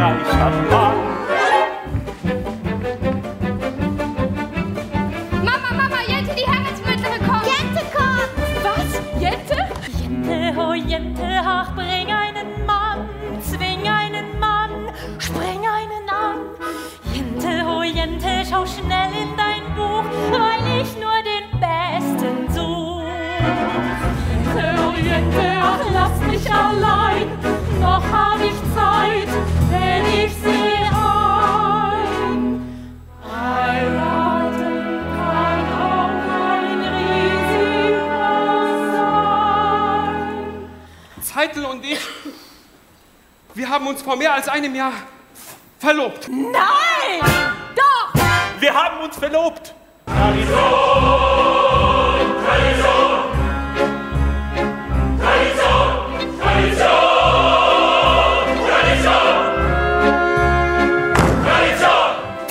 reicher Mann. Mama, Mama, Jette, die Herrensmüttere kommt. Jette kommt. Was? Jette? Jette, oh Jette, ach, bring einen Mann, zwing einen Mann, spring einen an. Jente, oh Jente, schau schnell in dein und ich, wir haben uns vor mehr als einem Jahr verlobt. Nein! Doch! Wir haben uns verlobt.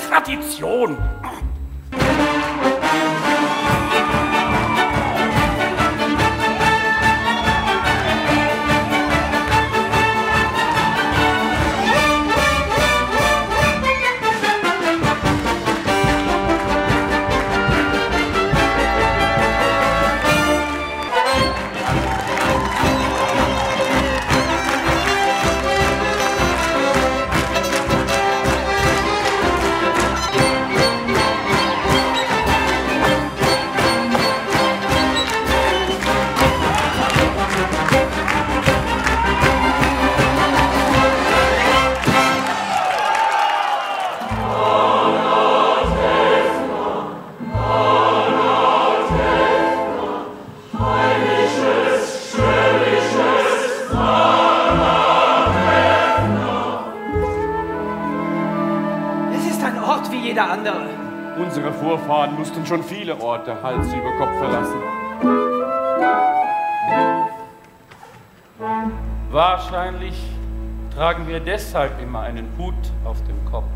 Tradition. Es Wie jeder andere. Unsere Vorfahren mussten schon viele Orte Hals über Kopf verlassen. Wahrscheinlich tragen wir deshalb immer einen Hut auf dem Kopf.